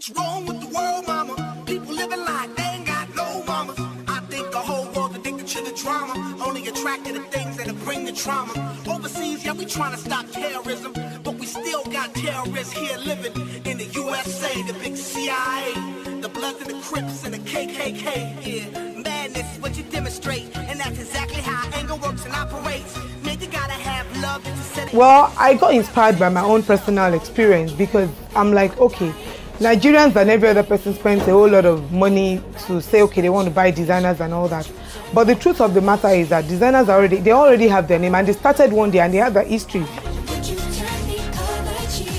What's wrong with the world, mama? People living like they ain't got no mamas. I think the whole world addicted to the drama. Only attracted to things that'll bring the trauma. Overseas, yeah, we trying to stop terrorism. But we still got terrorists here living in the USA, the big CIA, the Bloods and the Crips and the KKK. Yeah, madness what you demonstrate. And that's exactly how anger works and operates. Well, I got inspired by my own personal experience because I'm like, okay, Nigerians and every other person spends a whole lot of money to say, okay, they want to buy designers and all that. But the truth of the matter is that designers already, they already have their name and they started one day and they have their history. Would you turn the other cheek?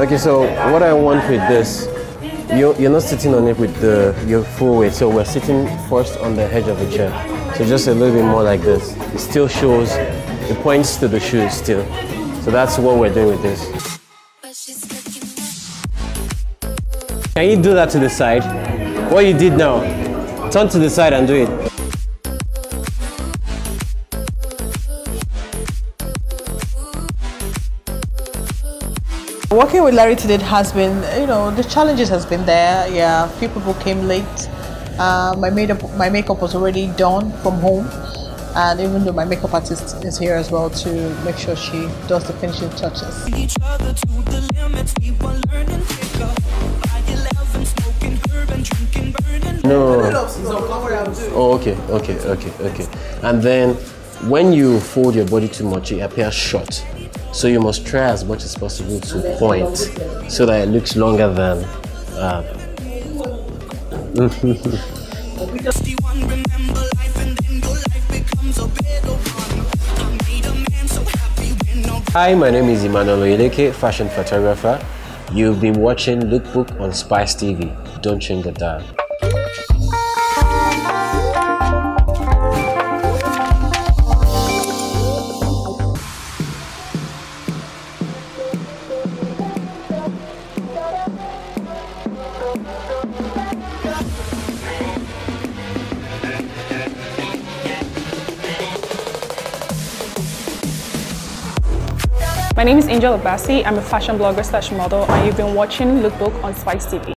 Okay, so what I want with this, you're, you're not sitting on it with the your full weight. So we're sitting first on the edge of the chair. So just a little bit more like this. It still shows, it points to the shoes still. So that's what we're doing with this. Can you do that to the side? What you did now, turn to the side and do it. Working with Larry today has been, you know, the challenges has been there. Yeah, a few people came late. Uh, my makeup, my makeup was already done from home, and even though my makeup artist is here as well to make sure she does the finishing touches. each other to the limits. We were learning pickup. By 11, smoking herb and drinking burning. No. Oh, okay, okay, okay, okay. And then when you fold your body too much, it appears short. So you must try as much as possible to point so that it looks longer than. Uh, 61, remember life, and then your life becomes a better one. I made a man so happy when I Hi, my name is Emmanuel Oyeleke, fashion photographer. You've been watching Lookbook on Spice TV. Don't change the dial. My name is Angel Abassi. I'm a fashion blogger slash model, and you've been watching Lookbook on Spice TV.